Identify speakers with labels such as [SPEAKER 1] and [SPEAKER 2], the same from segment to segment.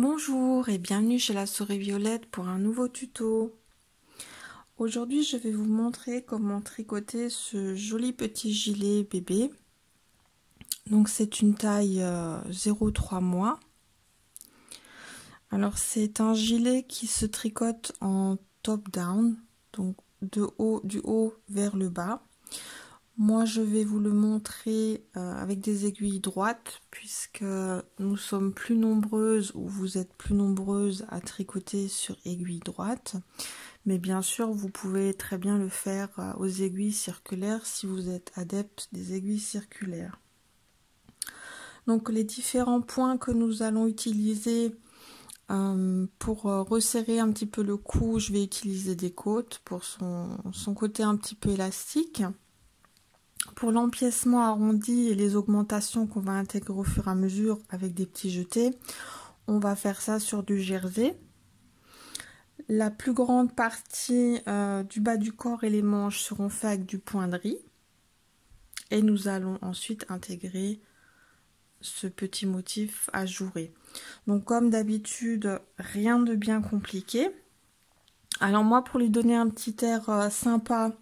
[SPEAKER 1] Bonjour et bienvenue chez la souris violette pour un nouveau tuto. Aujourd'hui je vais vous montrer comment tricoter ce joli petit gilet bébé. Donc c'est une taille 0,3 euh, mois. Alors c'est un gilet qui se tricote en top down, donc de haut, du haut vers le bas. Moi, je vais vous le montrer euh, avec des aiguilles droites puisque nous sommes plus nombreuses ou vous êtes plus nombreuses à tricoter sur aiguille droite. Mais bien sûr, vous pouvez très bien le faire euh, aux aiguilles circulaires si vous êtes adepte des aiguilles circulaires. Donc les différents points que nous allons utiliser euh, pour resserrer un petit peu le cou, je vais utiliser des côtes pour son côté un petit peu élastique. Pour l'empiècement arrondi et les augmentations qu'on va intégrer au fur et à mesure avec des petits jetés, on va faire ça sur du jersey. La plus grande partie euh, du bas du corps et les manches seront faits avec du point de riz. Et nous allons ensuite intégrer ce petit motif ajouré. Donc comme d'habitude, rien de bien compliqué. Alors moi, pour lui donner un petit air euh, sympa,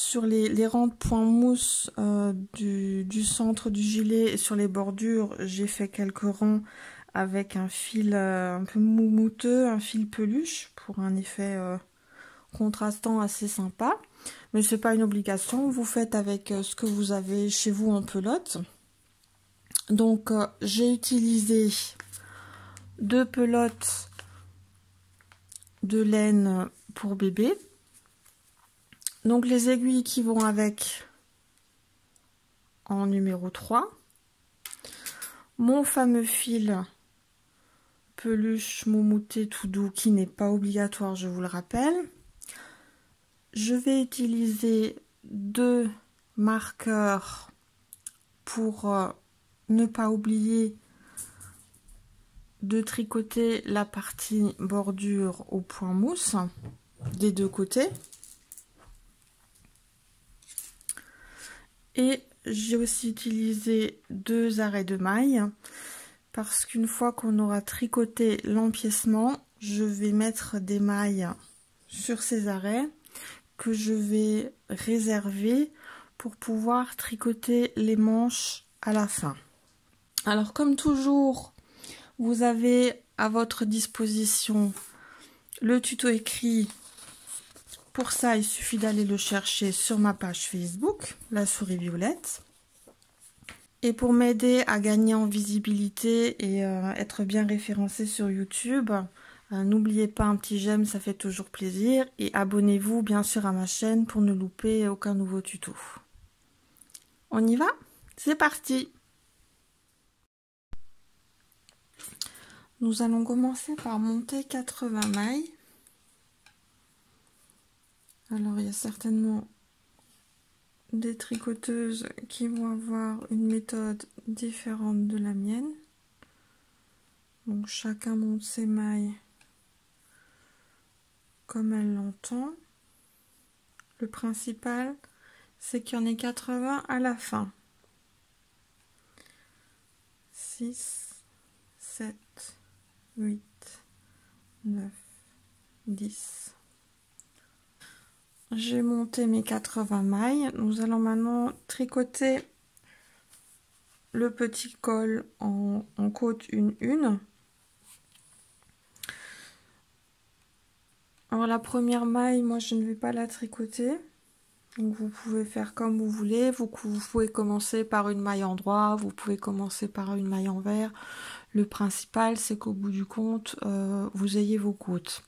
[SPEAKER 1] sur les, rangs de points mousse euh, du, centre du gilet et sur les bordures, j'ai fait quelques rangs avec un fil euh, un peu moumouteux, un fil peluche pour un effet euh, contrastant assez sympa. Mais c'est pas une obligation, vous faites avec ce que vous avez chez vous en pelote. Donc j'ai utilisé deux pelotes de laine pour bébé donc les aiguilles qui vont avec en numéro 3. Mon fameux fil peluche moumouté tout doux qui n'est pas obligatoire, je vous le rappelle. Je vais utiliser deux marqueurs pour euh, ne pas oublier de tricoter la partie bordure au point mousse des deux côtés. Et j'ai aussi utilisé deux arrêts de maille parce qu'une fois qu'on aura tricoté l'empiècement, je vais mettre des mailles sur ces arrêts que je vais réserver pour pouvoir tricoter les manches à la fin. Alors comme toujours, vous avez à votre disposition le tuto écrit pour ça, il suffit d'aller le chercher sur ma page Facebook, la souris violette. Et pour m'aider à gagner en visibilité et euh, être bien référencé sur YouTube, euh, n'oubliez pas un petit j'aime, ça fait toujours plaisir. Et abonnez-vous bien sûr à ma chaîne pour ne louper aucun nouveau tuto. On y va? C'est parti Nous allons commencer par monter 80 mailles. Alors, il y a certainement des tricoteuses qui vont avoir une méthode différente de la mienne. Donc, chacun monte ses mailles comme elle l'entend. Le principal, c'est qu'il y en ait 80 à la fin. 6, 7, 8, 9, 10. J'ai monté mes 80 mailles. Nous allons maintenant tricoter le petit col en, côte une une. Alors la première maille, moi je ne vais pas la tricoter. Donc vous pouvez faire comme vous voulez. Vous, pouvez commencer par une maille en droit, vous pouvez commencer par une maille envers. Le principal, c'est qu'au bout du compte, euh, vous ayez vos côtes.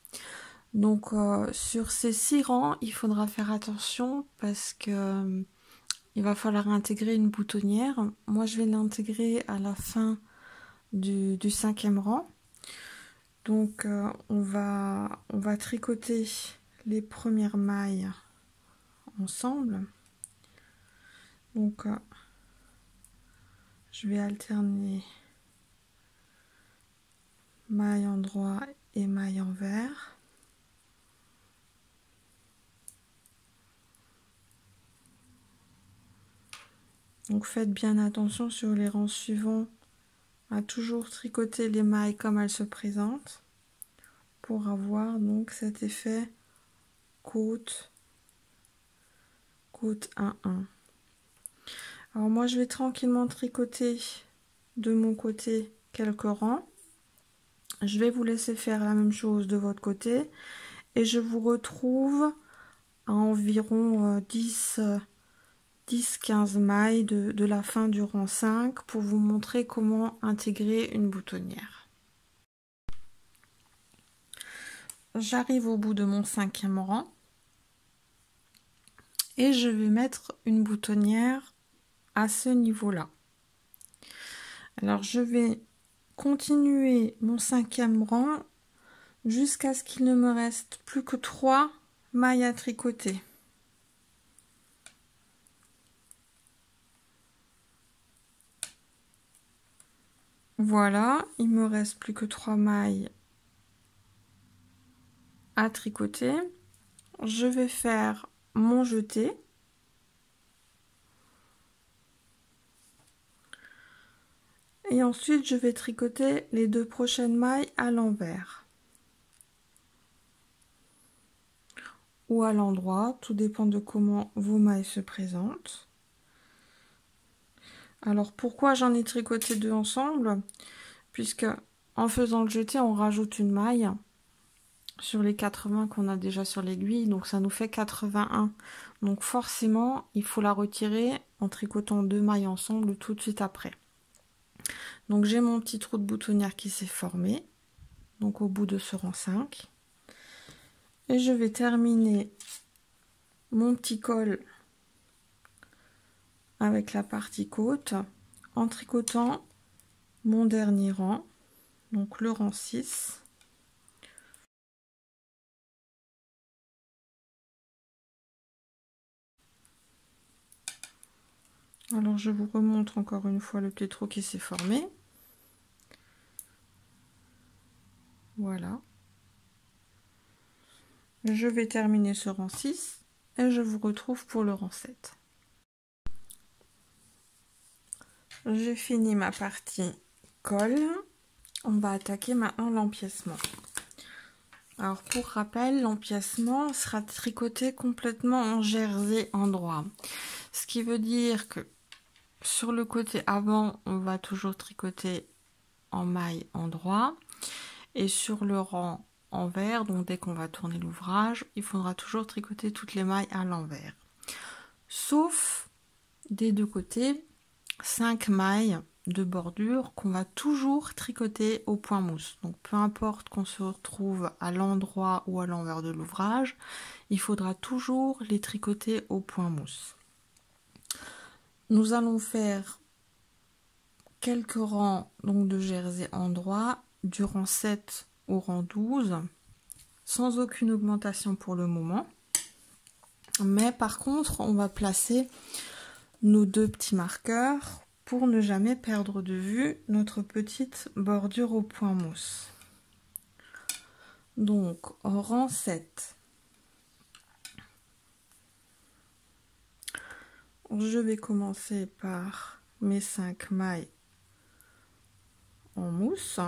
[SPEAKER 1] Donc euh, sur ces six rangs, il faudra faire attention parce que euh, il va falloir intégrer une boutonnière. Moi, je vais l'intégrer à la fin du, cinquième rang. Donc euh, on, va, on va tricoter les premières mailles ensemble. Donc je vais alterner maille en droit et maille en Donc faites bien attention sur les rangs suivants à toujours tricoter les mailles comme elles se présentent pour avoir donc cet effet côte côte 1 1 alors moi je vais tranquillement tricoter de mon côté quelques rangs. Je vais vous laisser faire la même chose de votre côté et je vous retrouve à environ 10 10-15 mailles de, la fin du rang 5 pour vous montrer comment intégrer une boutonnière. J'arrive au bout de mon cinquième rang et je vais mettre une boutonnière à ce niveau-là. Alors je vais continuer mon cinquième rang jusqu'à ce qu'il ne me reste plus que trois mailles à tricoter. Voilà, il me reste plus que trois mailles à tricoter. Je vais faire mon jeté. Et ensuite, je vais tricoter les deux prochaines mailles à l'envers. Ou à l'endroit, tout dépend de comment vos mailles se présentent. Alors pourquoi j'en ai tricoté deux ensemble? Puisque en faisant le jeté, on rajoute une maille sur les 80 qu'on a déjà sur l'aiguille, donc ça nous fait 81. Donc forcément, il faut la retirer en tricotant deux mailles ensemble tout de suite après. Donc j'ai mon petit trou de boutonnière qui s'est formé, donc au bout de ce rang 5. Et je vais terminer mon petit col avec la partie côte en tricotant mon dernier rang, donc le rang 6. Alors je vous remontre encore une fois le petit trou qui s'est formé. Voilà. Je vais terminer ce rang 6 et je vous retrouve pour le rang 7. J'ai fini ma partie col. On va attaquer maintenant l'empiècement. Alors pour rappel, l'empiècement sera tricoté complètement en jersey endroit. Ce qui veut dire que sur le côté avant, on va toujours tricoter en maille endroit. Et sur le rang envers, donc dès qu'on va tourner l'ouvrage, il faudra toujours tricoter toutes les mailles à l'envers. Sauf des deux côtés, 5 mailles de bordure qu'on va toujours tricoter au point mousse. Donc peu importe qu'on se retrouve à l'endroit ou à l'envers de l'ouvrage, il faudra toujours les tricoter au point mousse. Nous allons faire quelques rangs donc de jersey endroit du rang 7 au rang 12 sans aucune augmentation pour le moment. Mais par contre, on va placer nos deux petits marqueurs pour ne jamais perdre de vue notre petite bordure au point mousse. Donc, rang 7. Je vais commencer par mes 5 mailles en mousse.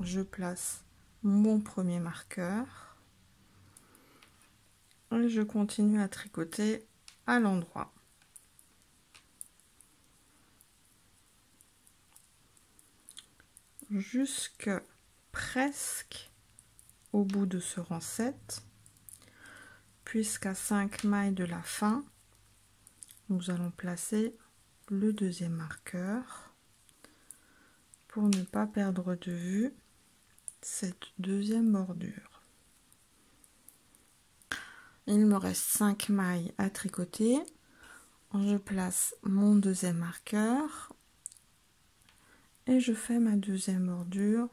[SPEAKER 1] Je place mon premier marqueur je continue à tricoter à l'endroit. Jusque presque au bout de ce rang 7, puisqu'à 5 mailles de la fin, nous allons placer le deuxième marqueur pour ne pas perdre de vue cette deuxième bordure. Il me reste 5 mailles à tricoter. Je place mon deuxième marqueur et je fais ma deuxième bordure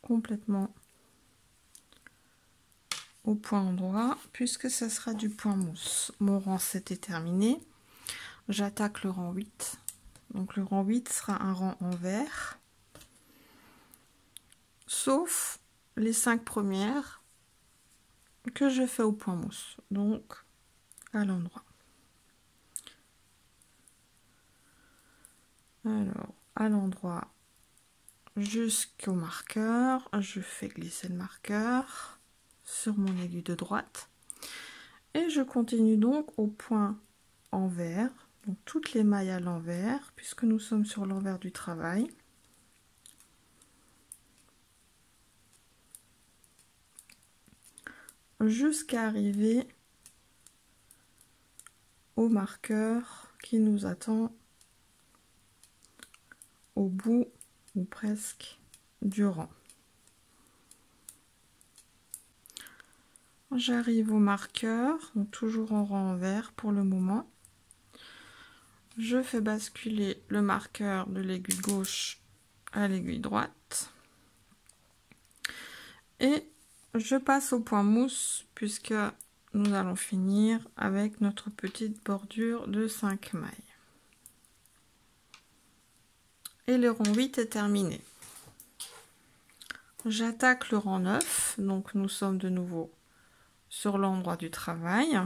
[SPEAKER 1] complètement au point droit puisque ça sera du point mousse. Mon rang 7 est terminé. J'attaque le rang 8. Donc le rang 8 sera un rang en vert. Sauf les 5 premières que je fais au point mousse, donc à l'endroit. Alors, à l'endroit jusqu'au marqueur, je fais glisser le marqueur sur mon aiguille de droite. Et je continue donc au point envers, donc toutes les mailles à l'envers, puisque nous sommes sur l'envers du travail. Jusqu'à arriver au marqueur qui nous attend au bout ou presque du rang. J'arrive au marqueur, toujours en rang vert pour le moment. Je fais basculer le marqueur de l'aiguille gauche à l'aiguille droite. Et je passe au point mousse puisque nous allons finir avec notre petite bordure de 5 mailles. Et le rang 8 est terminé. J'attaque le rang 9, donc nous sommes de nouveau sur l'endroit du travail.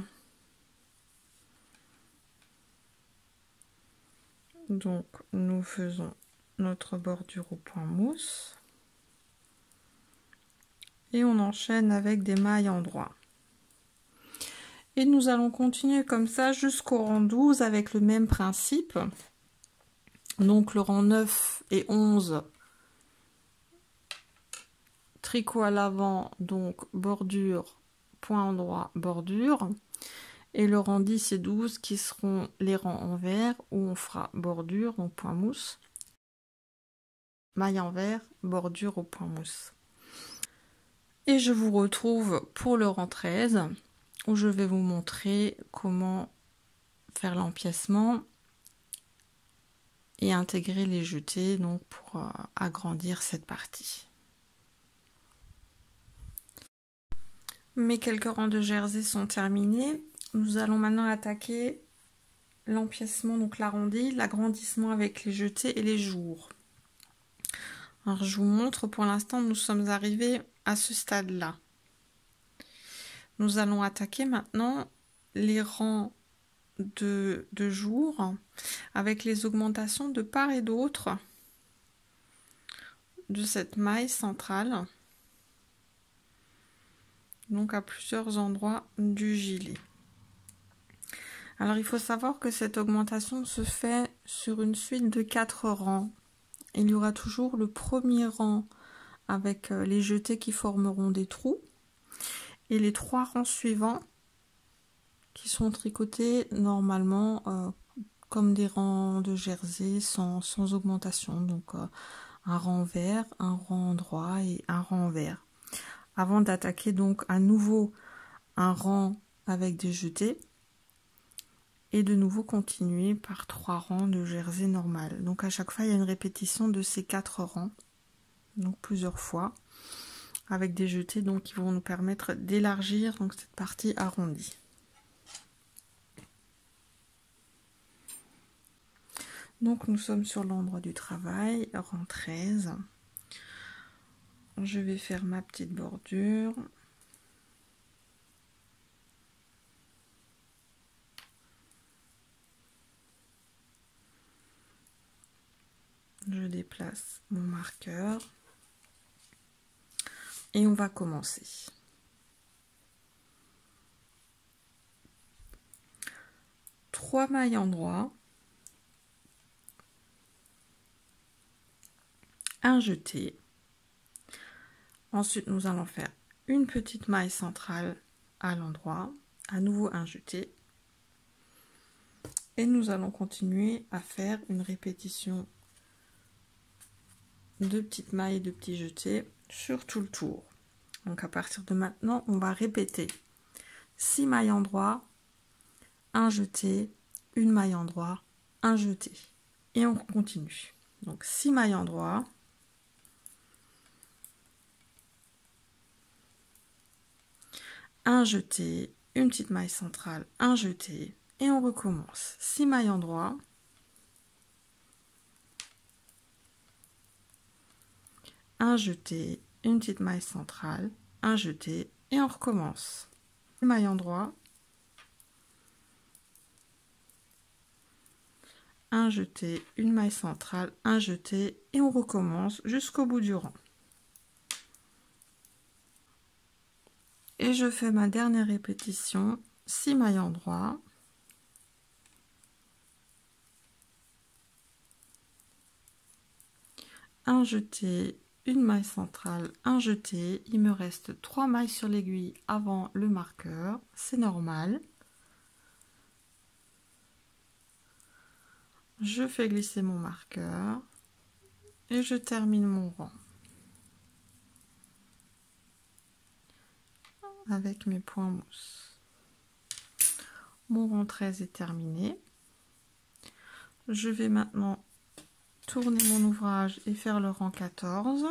[SPEAKER 1] Donc nous faisons notre bordure au point mousse et on enchaîne avec des mailles en droit. Et nous allons continuer comme ça jusqu'au rang 12 avec le même principe. Donc le rang 9 et 11, tricot à l'avant, donc bordure, point en droit, bordure. Et le rang 10 et 12 qui seront les rangs envers où on fera bordure, donc point mousse, maille envers, bordure au point mousse. Et je vous retrouve pour le rang 13 où je vais vous montrer comment faire l'empiècement et intégrer les jetés donc pour euh, agrandir cette partie. Mes quelques rangs de jersey sont terminés. Nous allons maintenant attaquer l'empiècement, donc l'arrondi, l'agrandissement avec les jetés et les jours. Alors je vous montre, pour l'instant nous sommes arrivés à ce stade-là. Nous allons attaquer maintenant les rangs de, de avec les augmentations de part et d'autre de cette maille centrale donc à plusieurs endroits du gilet. Alors il faut savoir que cette augmentation se fait sur une suite de quatre rangs. Il y aura toujours le premier rang avec euh, les jetés qui formeront des trous et les trois rangs suivants qui sont tricotés normalement euh, comme des rangs de jersey sans, augmentation. Donc euh, un rang vert, un rang droit et un rang vert. Avant d'attaquer donc à nouveau un rang avec des jetés et de nouveau continuer par trois rangs de jersey normal. Donc à chaque fois il y a une répétition de ces quatre rangs, donc plusieurs fois avec des jetés donc qui vont nous permettre d'élargir donc cette partie arrondie. Donc nous sommes sur l'endroit du travail, rang 13. Je vais faire ma petite bordure. Je déplace mon marqueur et on va commencer. Trois mailles en droit, un jeté. Ensuite, nous allons faire une petite maille centrale à l'endroit, à nouveau un jeté. Et nous allons continuer à faire une répétition de petites mailles de petits jetés sur tout le tour. Donc à partir de maintenant, on va répéter 6 mailles en droit, un jeté, une maille en droit, un jeté. Et on continue. Donc 6 mailles en droit, un jeté, une petite maille centrale, un jeté, et on recommence. 6 mailles en droit, un jeté, une petite maille centrale, un jeté et on recommence. Maille en droit, un jeté, une maille centrale, un jeté et on recommence jusqu'au bout du rang. Et je fais ma dernière répétition, 6 mailles en droit. Un jeté, une maille centrale, un jeté. Il me reste 3 mailles sur l'aiguille avant le marqueur, c'est normal. Je fais glisser mon marqueur et je termine mon rang. avec mes points mousse. Mon rang 13 est terminé. Je vais maintenant tourner mon ouvrage et faire le rang 14.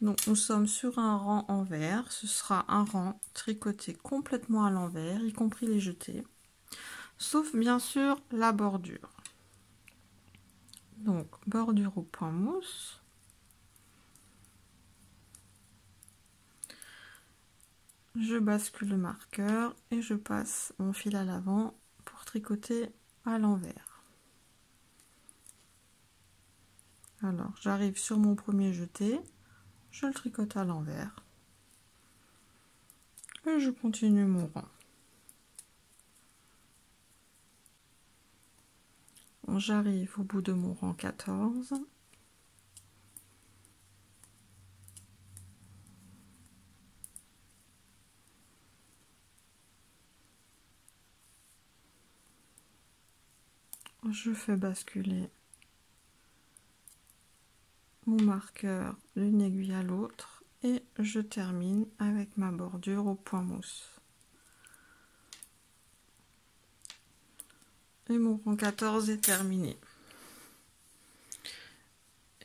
[SPEAKER 1] Donc nous sommes sur un rang envers. Ce sera un rang tricoté complètement à l'envers, y compris les jetés. Sauf bien sûr la bordure. Donc bordure au point mousse. je bascule le marqueur et je passe mon fil à l'avant pour tricoter à l'envers. Alors j'arrive sur mon premier jeté, je le tricote à l'envers. Et je continue mon rang. J'arrive au bout de mon rang 14 je fais basculer mon marqueur d'une aiguille à l'autre et je termine avec ma bordure au point mousse. Et mon rang 14 est terminé.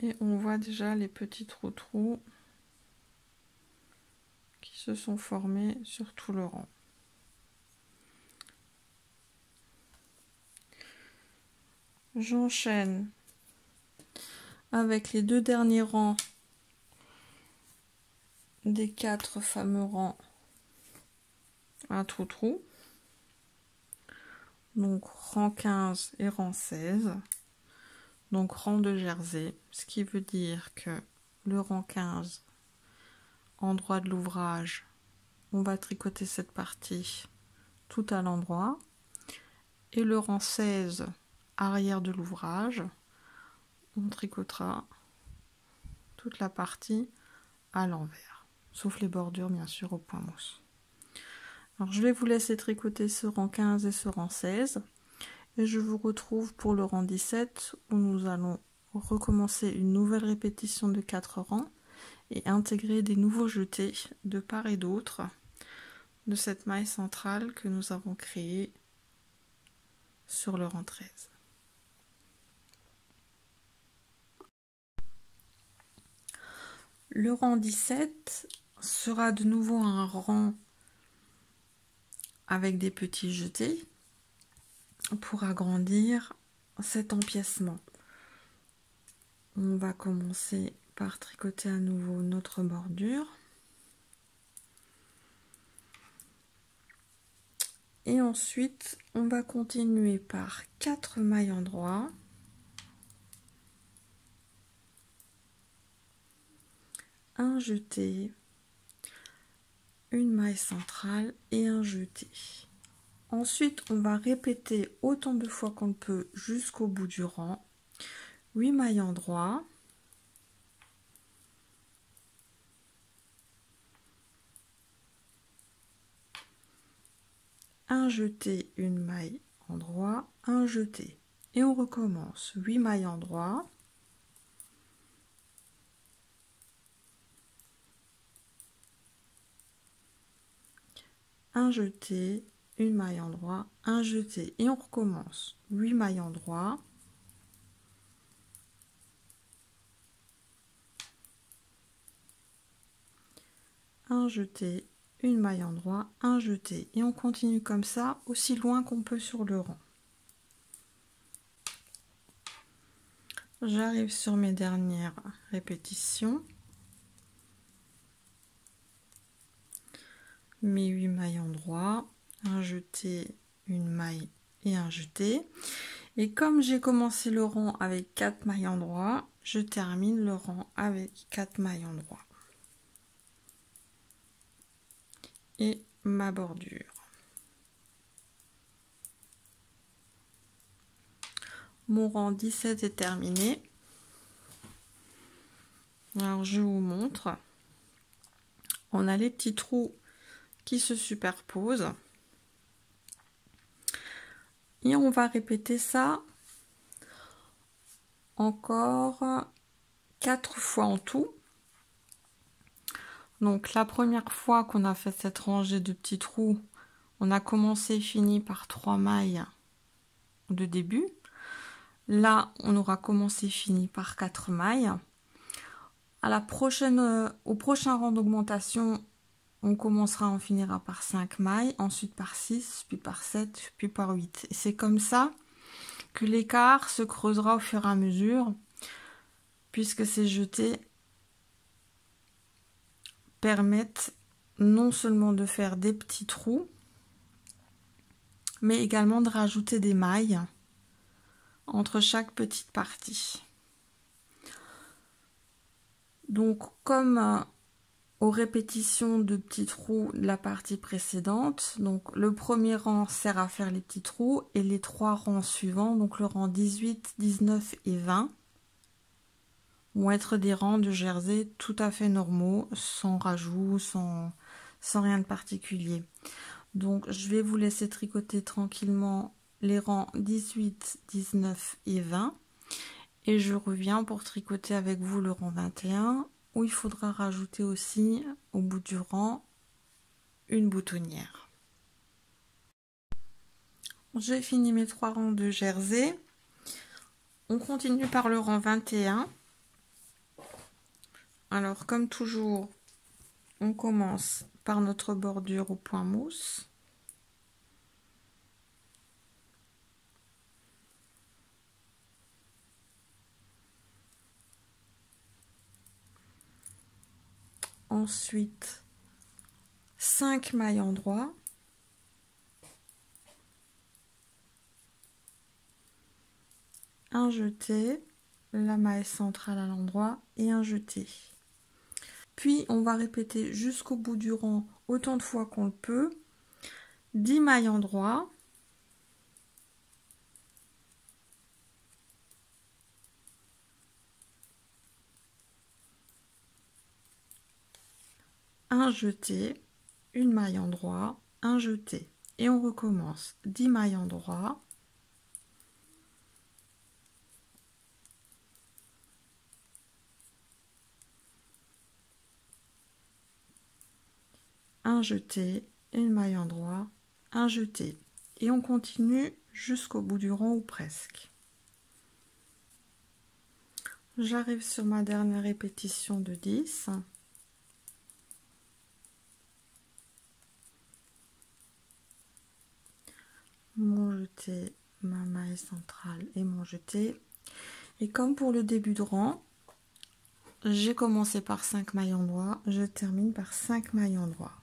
[SPEAKER 1] Et on voit déjà les petits trous-trous qui se sont formés sur tout le rang. j'enchaîne avec les deux derniers rangs des quatre fameux rangs. À trou trou. Donc rang 15 et rang 16 donc rang de jersey. Ce qui veut dire que le rang 15 endroit de l'ouvrage on va tricoter cette partie tout à l'endroit. Et le rang 16 arrière de l'ouvrage, tricotera toute la partie à l'envers, sauf les bordures bien sûr au point mousse. Alors je vais vous laisser tricoter ce rang 15 et ce rang 16 et je vous retrouve pour le rang 17 où nous allons recommencer une nouvelle répétition de 4 rangs et intégrer des nouveaux jetés de part et d'autre de cette maille centrale que nous avons créée sur le rang 13. Le rang 17 sera de nouveau un rang avec des petits jetés pour agrandir cet empiècement. On va commencer par tricoter à nouveau notre bordure. Et ensuite, on va continuer par 4 mailles en un jeté, une maille centrale et un jeté. Ensuite, on va répéter autant de fois qu'on peut jusqu'au bout du rang. 8 mailles en droit. Un jeté, une maille en droit, un jeté. Et on recommence. 8 mailles en droit. Un jeté, une maille en droit, un jeté et on recommence. 8 mailles en droit. Un jeté, une maille en droit, un jeté et on continue comme ça aussi loin qu'on peut sur le rang. J'arrive sur mes dernières répétitions. Mes 8 mailles en droit, un jeté, une maille et un jeté. Et comme j'ai commencé le rang avec 4 mailles endroits, je termine le rang avec 4 mailles endroits. Et ma bordure. Mon rang 17 est terminé. Alors je vous montre. On a les petits trous qui se superposent. Et on va répéter ça encore quatre fois en tout. Donc la première fois qu'on a fait cette rangée de petits trous, on a commencé fini par trois mailles de début. Là, on aura commencé fini par quatre mailles. À la prochaine, euh, au prochain rang d'augmentation, on commencera, on finira par 5 mailles, ensuite par 6, puis par 7, puis par 8. Et c'est comme ça que l'écart se creusera au fur et à mesure, puisque ces jetés permettent non seulement de faire des petits trous, mais également de rajouter des mailles entre chaque petite partie. Donc comme euh, aux répétitions de petits trous de la partie précédente. Donc le premier rang sert à faire les petits trous et les trois rangs suivants, donc le rang 18, 19 et 20, vont être des rangs de jersey tout à fait normaux, sans rajout, sans, sans rien de particulier. Donc je vais vous laisser tricoter tranquillement les rangs 18, 19 et 20 et je reviens pour tricoter avec vous le rang 21 où il faudra rajouter aussi au bout du rang une boutonnière. J'ai fini mes trois rangs de jersey. On continue par le rang 21. Alors comme toujours, on commence par notre bordure au point mousse. Ensuite 5 mailles endroits un jeté la maille centrale à l'endroit et un jeté. Puis on va répéter jusqu'au bout du rang autant de fois qu'on le peut. 10 mailles endroits un jeté, une maille endroit, un jeté. Et on recommence 10 mailles endroit. Un jeté, une maille endroit, un jeté. Et on continue jusqu'au bout du rang ou presque. J'arrive sur ma dernière répétition de 10. Mon jeté, ma maille centrale et mon jeté. Et comme pour le début de rang, j'ai commencé par 5 mailles endroits, je termine par 5 mailles endroits.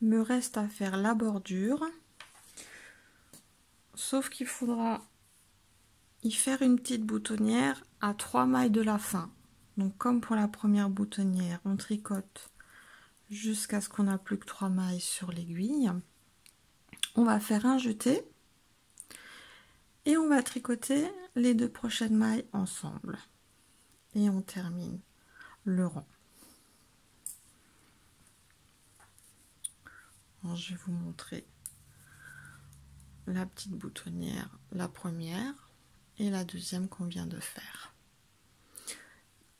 [SPEAKER 1] Me reste à faire la bordure, sauf qu'il faudra y faire une petite boutonnière à 3 mailles de la fin. Donc comme pour la première boutonnière, on tricote jusqu'à ce qu'on n'a plus que trois mailles sur l'aiguille. On va faire un jeté et on va tricoter les deux prochaines mailles ensemble. Et on termine le rang. je vais vous montrer la petite boutonnière, la première et la deuxième qu'on vient de faire.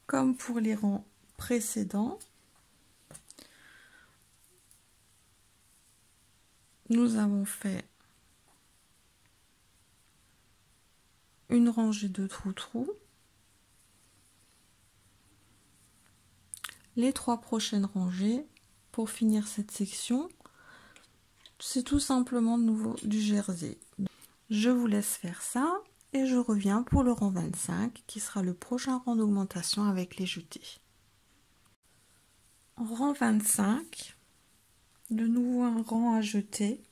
[SPEAKER 1] Comme pour les rangs précédents, nous avons fait une rangée de trous-trous. Les trois prochaines rangées pour finir cette section, c'est tout simplement de nouveau du jersey. Je vous laisse faire ça et je reviens pour le rang 25 qui sera le prochain rang d'augmentation avec les jetés. Rang 25, de nouveau un rang à jeter.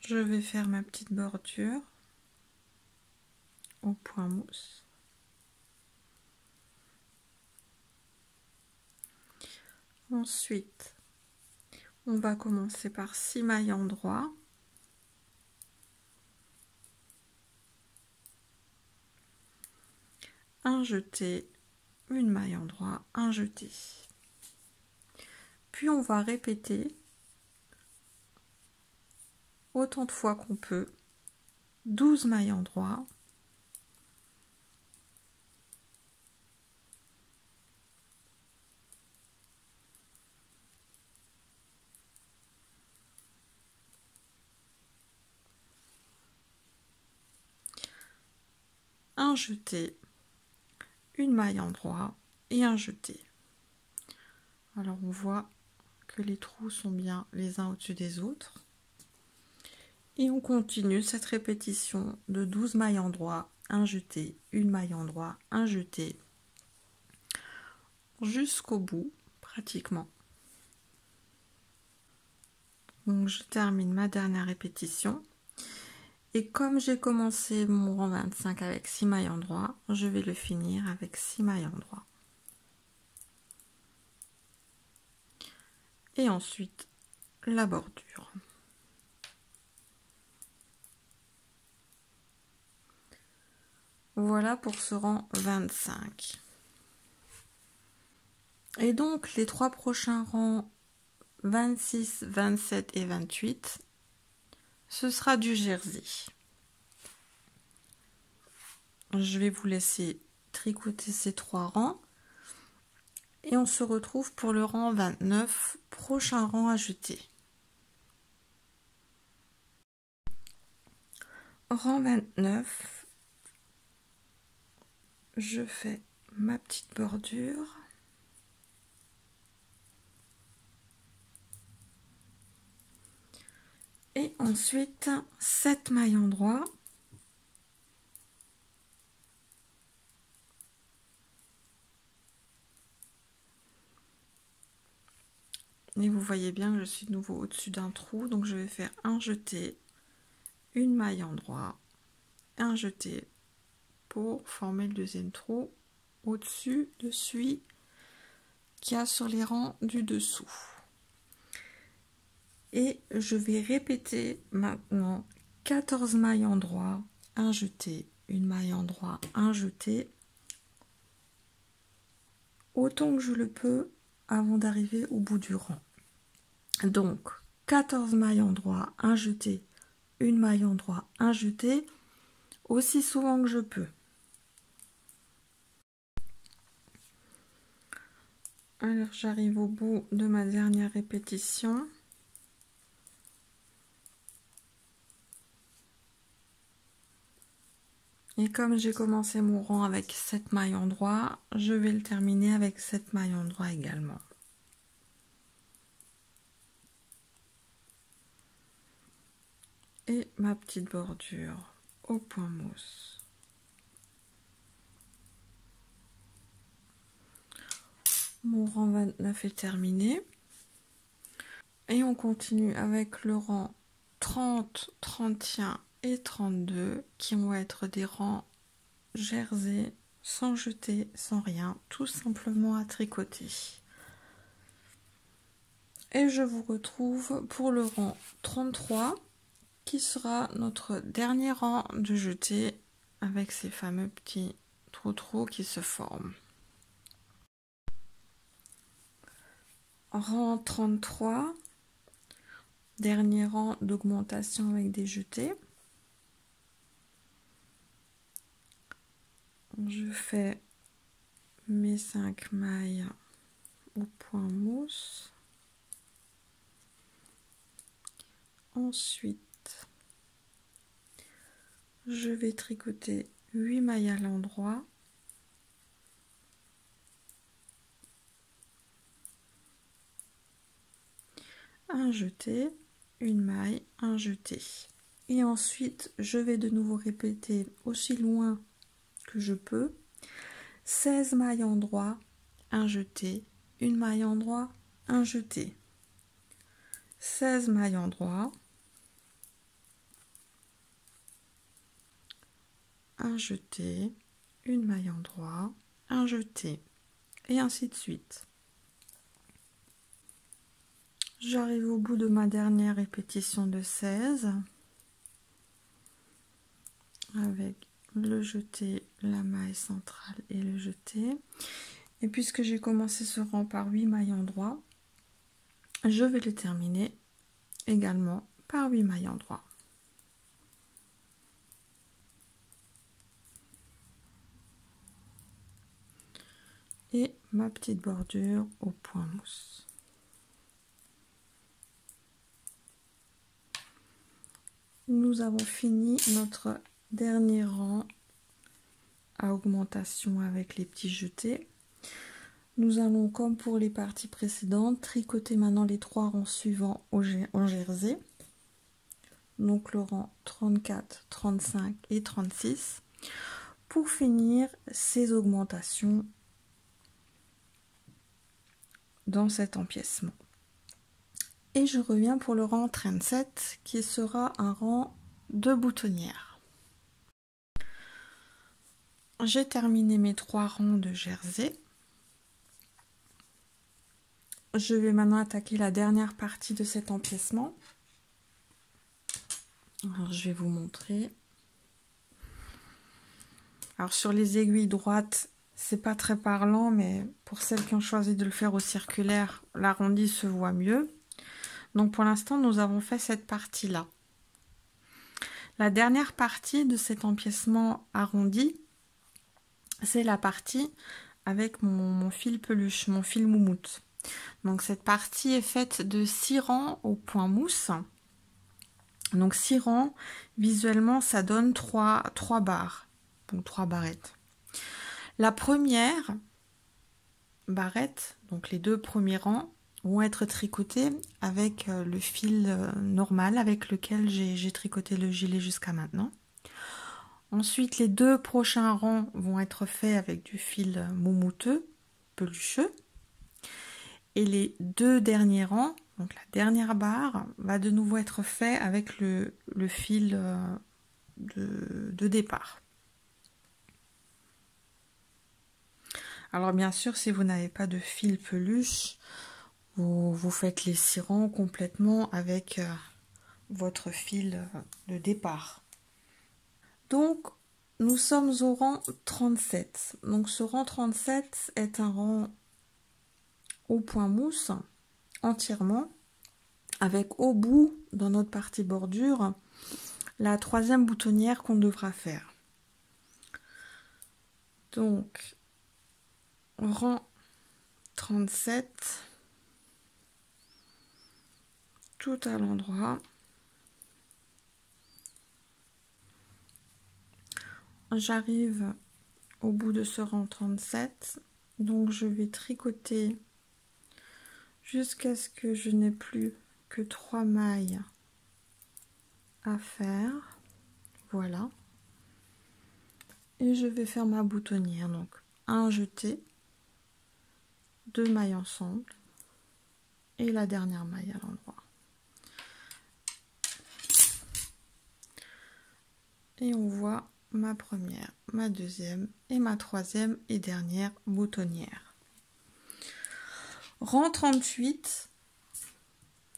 [SPEAKER 1] Je vais faire ma petite bordure au point mousse. Ensuite on va commencer par 6 mailles en droit. Un jeté une maille en droit, un jeté. Puis on va répéter autant de fois qu'on peut. 12 mailles en droit. Un jeté, une maille en droit et un jeté. Alors on voit que les trous sont bien les uns au-dessus des autres. Et on continue cette répétition de 12 mailles en droit, un jeté, une maille en droit, un jeté, jusqu'au bout pratiquement. Donc je termine ma dernière répétition. Et comme j'ai commencé mon rang 25 avec 6 mailles en droit, je vais le finir avec 6 mailles en droit. Et ensuite, la bordure. Voilà pour ce rang 25. Et donc, les trois prochains rangs 26, 27 et 28 ce sera du jersey. Je vais vous laisser tricoter ces trois rangs. Et on se retrouve pour le rang 29, prochain rang à jeter. Rang 29, je fais ma petite bordure. Et ensuite 7 mailles en droit. Et vous voyez bien que je suis de nouveau au-dessus d'un trou. Donc je vais faire un jeté une maille en droit un jeté pour former le deuxième trou au-dessus de celui qui a sur les rangs du dessous et je vais répéter maintenant 14 mailles en droit, un jeté, une maille en droit, un jeté, autant que je le peux avant d'arriver au bout du rang. Donc 14 mailles en droit, un jeté, une maille en droit, un jeté, aussi souvent que je peux. Alors j'arrive au bout de ma dernière répétition. Et comme j'ai commencé mon rang avec 7 mailles en droit, je vais le terminer avec 7 mailles en droit également. Et ma petite bordure au point mousse. Mon rang 29 est terminé. Et on continue avec le rang 30, 31 et 32 qui vont être des rangs jersey sans jeter, sans rien, tout simplement à tricoter. Et je vous retrouve pour le rang 33 qui sera notre dernier rang de jeté avec ces fameux petits trous-trous qui se forment. Rang 33, dernier rang d'augmentation avec des jetés. Je fais mes 5 mailles au point mousse. Ensuite, je vais tricoter 8 mailles à l'endroit. Un jeté, une maille, un jeté. Et ensuite, je vais de nouveau répéter aussi loin je peux. 16 mailles en droit, un jeté, une maille en droit, un jeté. 16 mailles en droit, un jeté, une maille en droit, un jeté, et ainsi de suite. J'arrive au bout de ma dernière répétition de 16 avec le jeté, la maille centrale et le jeté. Et puisque j'ai commencé ce rang par 8 mailles endroits, je vais le terminer également par 8 mailles endroits. Et ma petite bordure au point mousse. Nous avons fini notre dernier rang à augmentation avec les petits jetés. Nous allons, comme pour les parties précédentes, tricoter maintenant les trois rangs suivants en jersey. Donc le rang 34, 35 et 36 pour finir ces augmentations dans cet empiècement. Et je reviens pour le rang 37 qui sera un rang de boutonnière. J'ai terminé mes trois rangs de jersey. Je vais maintenant attaquer la dernière partie de cet empiècement. Alors, je vais vous montrer. Alors, sur les aiguilles droites, c'est pas très parlant, mais pour celles qui ont choisi de le faire au circulaire, l'arrondi se voit mieux. Donc, pour l'instant, nous avons fait cette partie-là. La dernière partie de cet empiècement arrondi, c'est la partie avec mon, fil peluche, mon fil moumoute. Donc cette partie est faite de 6 rangs au point mousse. Donc 6 rangs, visuellement ça donne 3, 3 barres, donc 3 barrettes. La première barrette, donc les deux premiers rangs, vont être tricotés avec euh, le fil euh, normal avec lequel j'ai tricoté le gilet jusqu'à maintenant. Ensuite, les deux prochains rangs vont être faits avec du fil moumouteux, pelucheux. Et les deux derniers rangs, donc la dernière barre, va de nouveau être fait avec le, fil euh, de, départ. Alors bien sûr, si vous n'avez pas de fil peluche, vous, faites les six rangs complètement avec euh, votre fil de départ. Donc, nous sommes au rang 37. Donc, ce rang 37 est un rang au point mousse entièrement avec au bout dans notre partie bordure la troisième boutonnière qu'on devra faire. Donc rang 37 tout à l'endroit. J'arrive au bout de ce rang 37 donc je vais tricoter jusqu'à ce que je n'ai plus que trois mailles à faire. Voilà. Et je vais faire ma boutonnière donc un jeté deux mailles ensemble et la dernière maille à l'endroit. Et on voit ma première ma deuxième et ma troisième et dernière boutonnière Rang 38,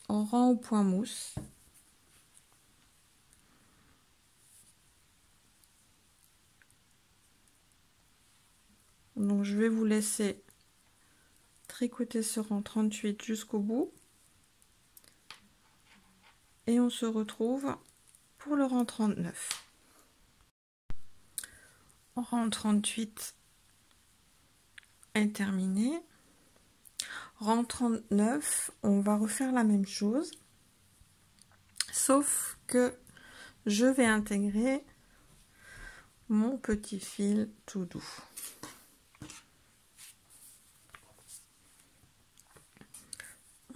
[SPEAKER 1] en rang au point mousse. Donc je vais vous laisser tricoter ce rang 38 jusqu'au bout. Et on se retrouve pour le rang 39. Rang 38 est terminé. Rang 39, on va refaire la même chose, sauf que je vais intégrer mon petit fil tout doux.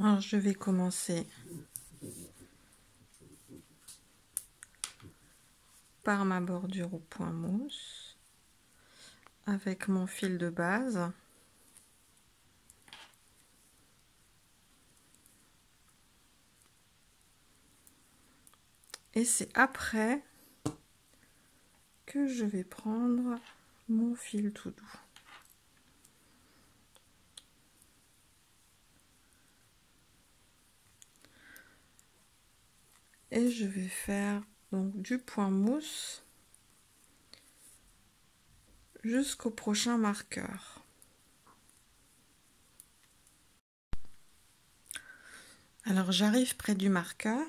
[SPEAKER 1] Alors, je vais commencer par ma bordure au point mousse avec mon fil de base. Et c'est après que je vais prendre mon fil tout doux. Et je vais faire donc du point mousse jusqu'au prochain marqueur. Alors j'arrive près du marqueur.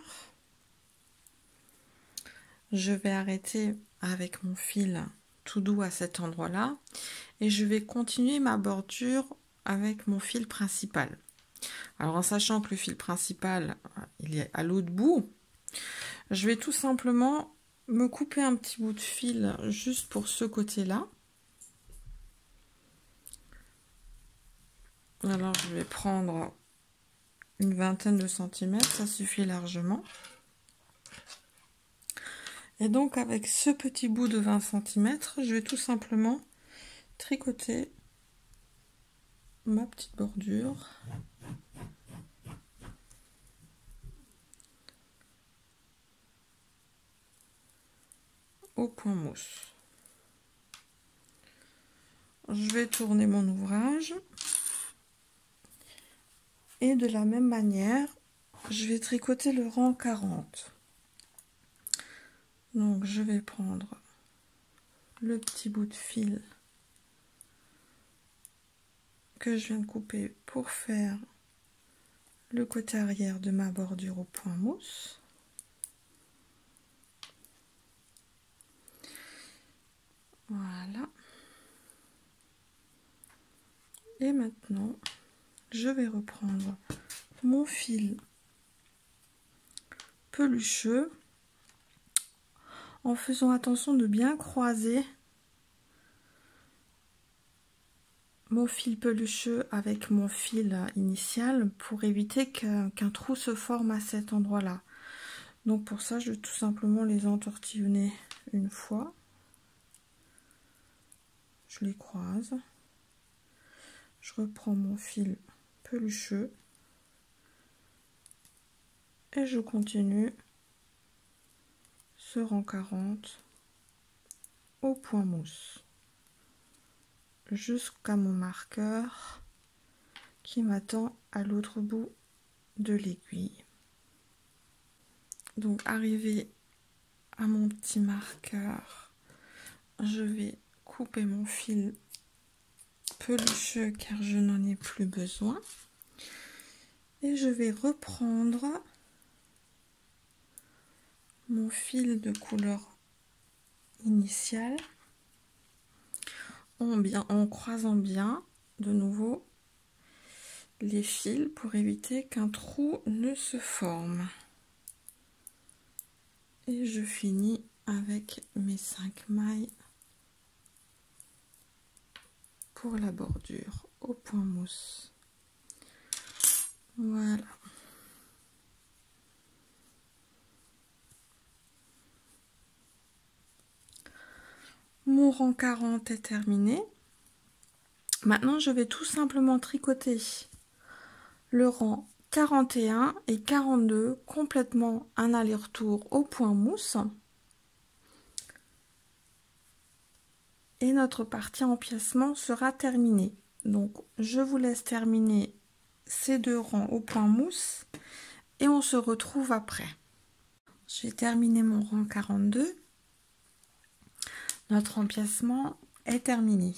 [SPEAKER 1] Je vais arrêter avec mon fil tout doux à cet endroit-là et je vais continuer ma bordure avec mon fil principal. Alors en sachant que le fil principal il est à l'autre bout, je vais tout simplement me couper un petit bout de fil juste pour ce côté-là. Alors je vais prendre une vingtaine de centimètres, ça suffit largement. Et donc avec ce petit bout de 20 cm, je vais tout simplement tricoter ma petite bordure. au point mousse. Je vais tourner mon ouvrage. Et de la même manière, je vais tricoter le rang 40. Donc je vais prendre le petit bout de fil que je viens de couper pour faire le côté arrière de ma bordure au point mousse. Voilà. Et maintenant, je vais reprendre mon fil pelucheux en faisant attention de bien croiser mon fil pelucheux avec mon fil initial pour éviter qu'un trou se forme à cet endroit là donc pour ça je vais tout simplement les entortillonner une fois. Je les croise. Je reprends mon fil pelucheux. Et je continue. Ce rang 40 au point mousse. Jusqu'à mon marqueur qui m'attend à l'autre bout de l'aiguille. Donc arrivé à mon petit marqueur je vais couper mon fil pelucheux car je n'en ai plus besoin. Et je vais reprendre mon fil de couleur initiale en, bien, en croisant bien de nouveau les fils pour éviter qu'un trou ne se forme. Et je finis avec mes 5 mailles pour la bordure au point mousse voilà Mon rang 40 est terminé. Maintenant, je vais tout simplement tricoter le rang 41 et 42 complètement un aller-retour au point mousse. Et notre partie empiècement sera terminée. Donc, je vous laisse terminer ces deux rangs au point mousse et on se retrouve après. J'ai terminé mon rang 42 notre empiècement est terminé.